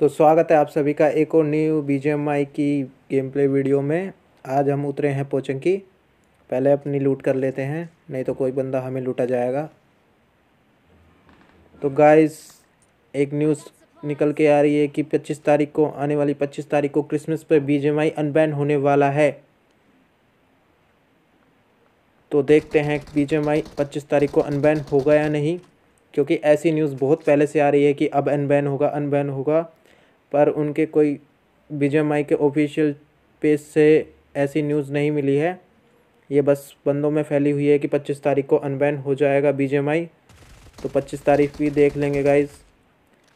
तो स्वागत है आप सभी का एक और न्यू बी की गेम प्ले वीडियो में। आज हम उतरे हैं पोचंकी पहले अपनी लूट कर लेते हैं, नहीं तो कोई बंदा हमें लूटा जाएगा। तो गाइस एक न्यूज़ निकल के आ रही है कि 25 तारीख को, आने वाली 25 तारीख को क्रिसमस पर बी अनबैन होने वाला है। तो देखते हैं बी पच्चीस तारीख को अनबैन होगा या नहीं, क्योंकि ऐसी न्यूज़ बहुत पहले से आ रही है कि अब अनबैन होगा अनबैन होगा। पर उनके कोई बीजेएमआई के ऑफिशियल पेज से ऐसी न्यूज़ नहीं मिली है। ये बस बंदों में फैली हुई है कि 25 तारीख को अनबैन हो जाएगा बीजेएमआई तो 25 तारीख भी देख लेंगे गाइस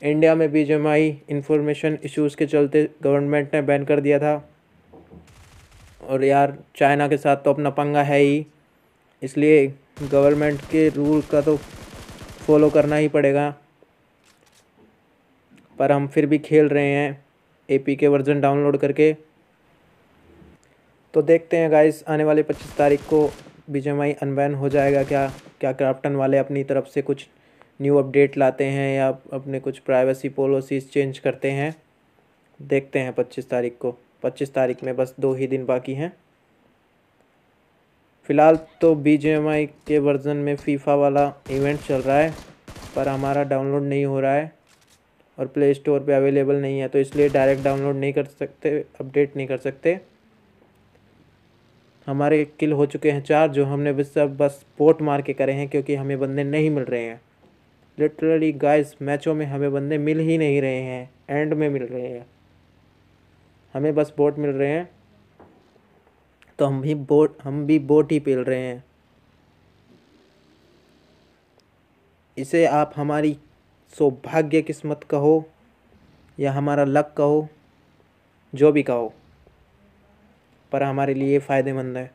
इंडिया में बीजेएमआई इंफॉर्मेशन इश्यूज़ के चलते गवर्नमेंट ने बैन कर दिया था। और यार, चाइना के साथ तो अपना पंगा है ही। इसलिए गवर्नमेंट के रूल का तो फॉलो करना ही पड़ेगा। पर हम फिर भी खेल रहे हैं एपी के वर्जन डाउनलोड करके। तो देखते हैं गाइस आने वाले पच्चीस तारीख को बीजेमआई अनबैन हो जाएगा क्या? क्या क्राफ्टन वाले अपनी तरफ़ से कुछ न्यू अपडेट लाते हैं या अपने कुछ प्राइवेसी पॉलिसीज़ चेंज करते हैं? देखते हैं पच्चीस तारीख को। पच्चीस तारीख में बस दो ही दिन बाकी हैं। फ़िलहाल तो बी के वर्ज़न में फ़ीफ़ा वाला इवेंट चल रहा है, पर हमारा डाउनलोड नहीं हो रहा है। और प्ले स्टोर पे अवेलेबल नहीं है तो इसलिए डायरेक्ट डाउनलोड नहीं कर सकते अपडेट नहीं कर सकते। हमारे किल हो चुके हैं चार, जो हमने बस बस पोट मार के करे हैं, क्योंकि हमें बंदे नहीं मिल रहे हैं। लिटरली गाइस मैचों में हमें बंदे मिल ही नहीं रहे हैं एंड में मिल रहे हैं। हमें बस बोट मिल रहे हैं तो हम भी बोट हम भी बोट ही पेल रहे हैं। इसे आप हमारी सौभाग्य किस्मत कहो या हमारा लक कहो, जो भी कहो, पर हमारे लिए फ़ायदेमंद है।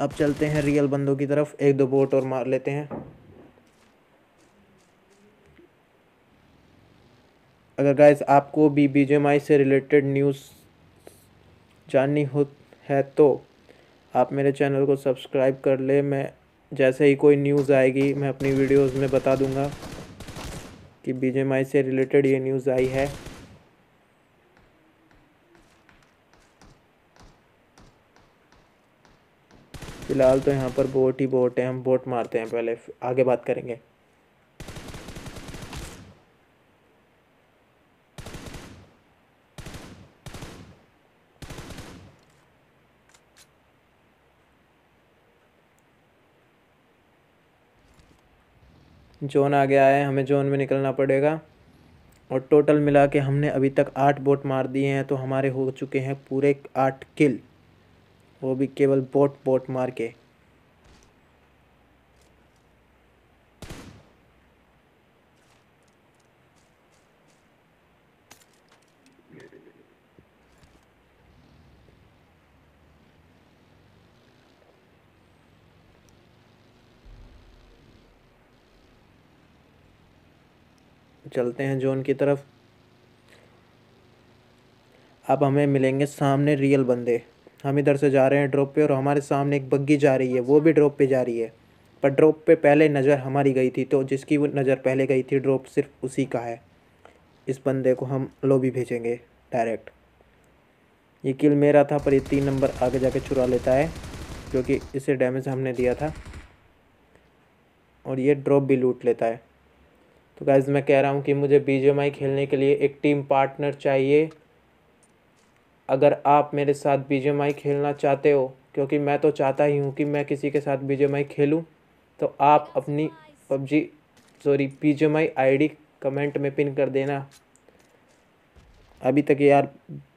अब चलते हैं रियल बंदों की तरफ़। एक दो बोट और मार लेते हैं। अगर गाइस आपको भी बीजेएमआई से रिलेटेड न्यूज़ जाननी हो, है तो आप मेरे चैनल को सब्सक्राइब कर ले। मैं जैसे ही कोई न्यूज़ आएगी, मैं अपनी वीडियोस में बता दूँगा कि बीजेएमआई से रिलेटेड ये न्यूज़ आई है। फ़िलहाल तो यहाँ पर बोट ही बोट है, हम बोट मारते हैं, पहले आगे बात करेंगे। जोन आ गया है, हमें जोन में निकलना पड़ेगा। और टोटल मिला के हमने अभी तक आठ बोट मार दिए हैं तो हमारे हो चुके हैं पूरे आठ किल। वो भी केवल बोट बोट मार के। चलते हैं जोन की तरफ़। अब हमें मिलेंगे सामने रियल बंदे। हम इधर से जा रहे हैं ड्रॉप पे और हमारे सामने एक बग्गी जा रही है, वो भी ड्रॉप पे जा रही है। पर ड्रॉप पे पहले नज़र हमारी गई थी तो जिसकी वो नज़र पहले गई थी ड्रॉप सिर्फ़ उसी का है। इस बंदे को हम लॉबी भेजेंगे डायरेक्ट ये किल मेरा था, पर ये तीन नंबर आगे जाके चुरा लेता है, क्योंकि इसे डैमेज हमने दिया था। और ये ड्रॉप भी लूट लेता है। तो गैज़ मैं कह रहा हूँ कि मुझे बी खेलने के लिए एक टीम पार्टनर चाहिए। अगर आप मेरे साथ बी खेलना चाहते हो, क्योंकि मैं तो चाहता ही हूँ कि मैं किसी के साथ बी खेलूँ तो आप अपनी PUBG sorry B ID comment में पिन कर देना। अभी तक यार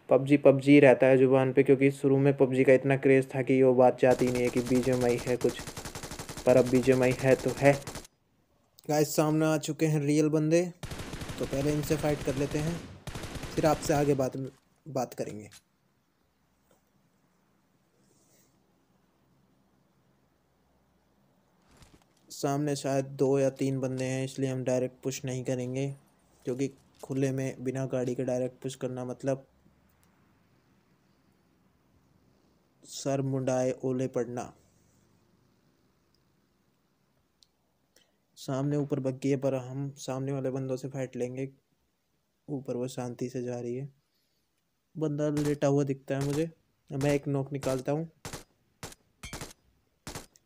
पबजी पबजी रहता है ज़ुबान पे, क्योंकि शुरू में पबजी का इतना क्रेज़ था कि वो बात जाती नहीं है कि बी है कुछ, पर अब बी है तो है। गाइस सामने आ चुके हैं रियल बंदे तो पहले इनसे फाइट कर लेते हैं, फिर आपसे आगे बात बात करेंगे। सामने शायद दो या तीन बंदे हैं, इसलिए हम डायरेक्ट पुश नहीं करेंगे, क्योंकि खुले में बिना गाड़ी के डायरेक्ट पुश करना मतलब सर मुंडाए ओले पड़ना। सामने ऊपर बग्गी है, पर हम सामने वाले बंदों से फाइट लेंगे। ऊपर वो शांति से जा रही है। बंदा लेटा हुआ दिखता है मुझे। मैं एक नोक निकालता हूँ।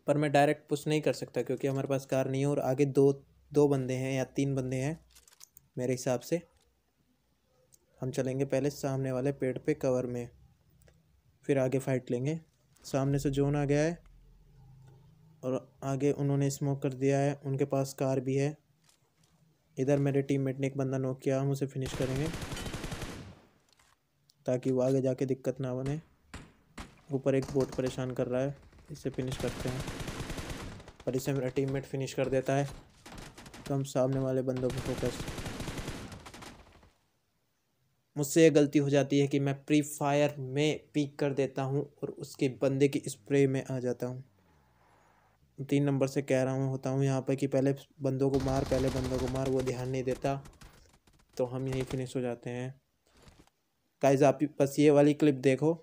पर मैं डायरेक्ट पुश नहीं कर सकता, क्योंकि हमारे पास कार नहीं है और आगे दो दो बंदे हैं या तीन बंदे हैं मेरे हिसाब से। हम चलेंगे पहले सामने वाले पेड़ पे कवर में, फिर आगे फाइट लेंगे। सामने से जोन आ गया है। और आगे उन्होंने स्मोक कर दिया है। उनके पास कार भी है। इधर मेरे टीममेट ने एक बंदा नोक किया। हम उसे फिनिश करेंगे। ताकि वो आगे जाके दिक्कत ना बने। ऊपर एक बोट परेशान कर रहा है। इसे फिनिश करते हैं। और इसे मेरा टीममेट फिनिश कर देता है। तो हम सामने वाले बंदों पर फोकस मुझसे ये गलती हो जाती है कि मैं प्री फायर में पीक कर देता हूँ और उसके बंदे की स्प्रे में आ जाता हूँ। तीन नंबर से कह रहा हूँ, होता हूँ यहाँ पर कि पहले बंदों को मार, पहले बंदों को मार, वो ध्यान नहीं देता। तो हम यहीं फिनिश हो जाते हैं। गाइज़ आप बस ये वाली क्लिप देखो।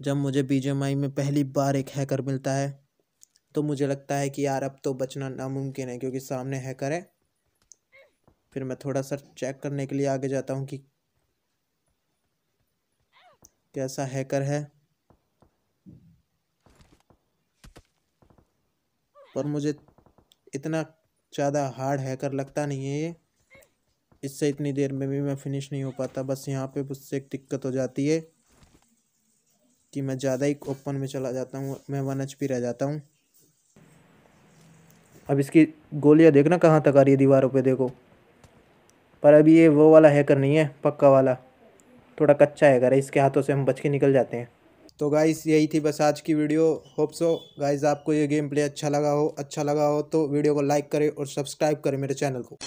जब मुझे बीजेएमआई में पहली बार एक हैकर मिलता है तो मुझे लगता है कि यार अब तो बचना नामुमकिन है, क्योंकि सामने हैकर है। फिर मैं थोड़ा सा चेक करने के लिए आगे जाता हूँ कि कैसा हैकर है। पर मुझे इतना ज़्यादा हार्ड हैकर लगता नहीं है ये। इससे इतनी देर में भी मैं फिनिश नहीं हो पाता। बस यहाँ पे मुझसे एक दिक्कत हो जाती है कि मैं ज़्यादा ही ओपन में चला जाता हूँ, मैं वन एचपी रह जाता हूँ। अब इसकी गोलियाँ देखना कहाँ तक आ रही है दीवारों पे, देखो। पर अभी ये वो वाला हैकर नहीं है, पक्का वाला। थोड़ा कच्चा हैकर है, इसके हाथों से हम बच के निकल जाते हैं। तो गाइस यही थी बस आज की वीडियो होप सो गाइस आपको ये गेम प्ले अच्छा लगा हो अच्छा लगा हो तो वीडियो को लाइक करें और सब्सक्राइब करें मेरे चैनल को.